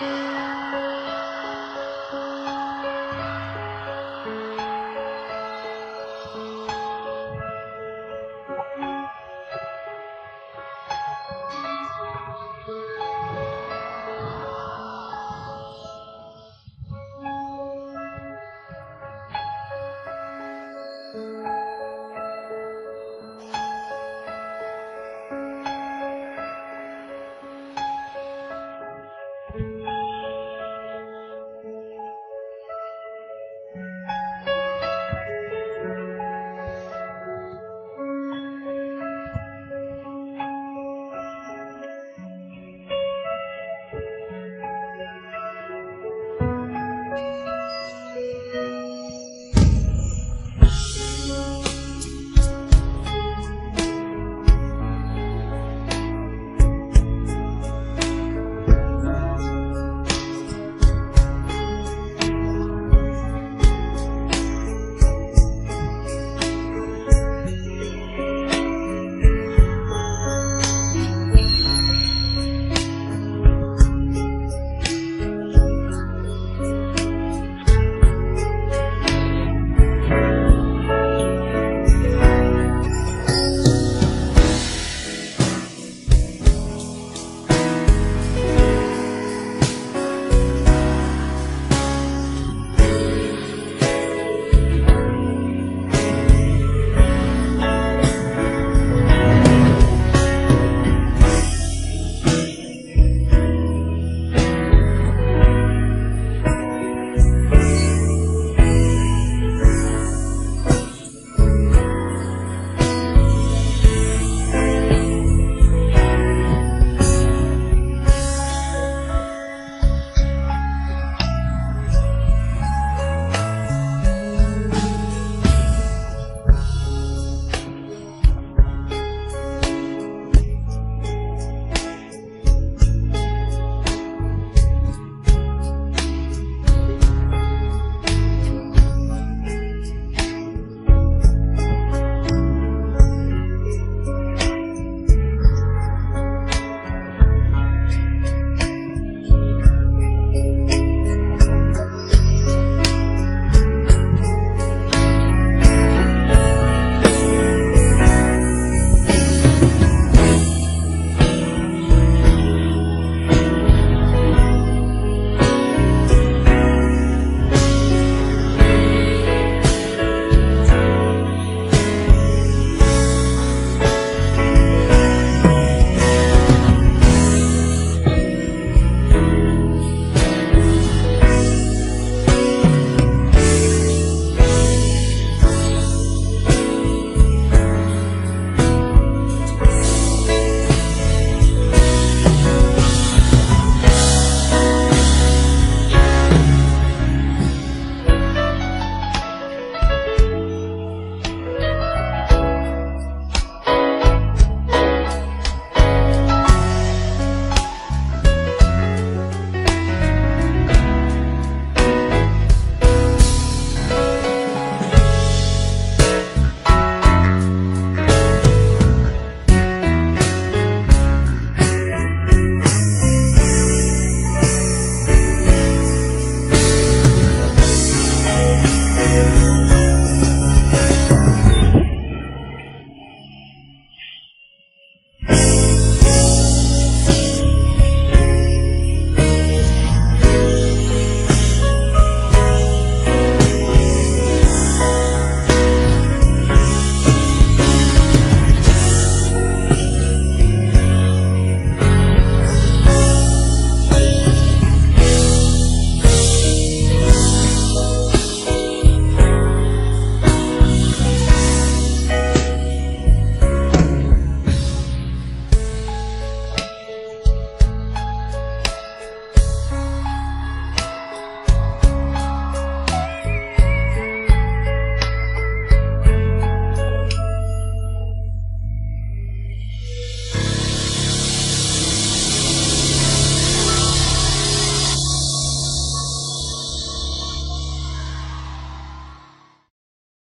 Yeah.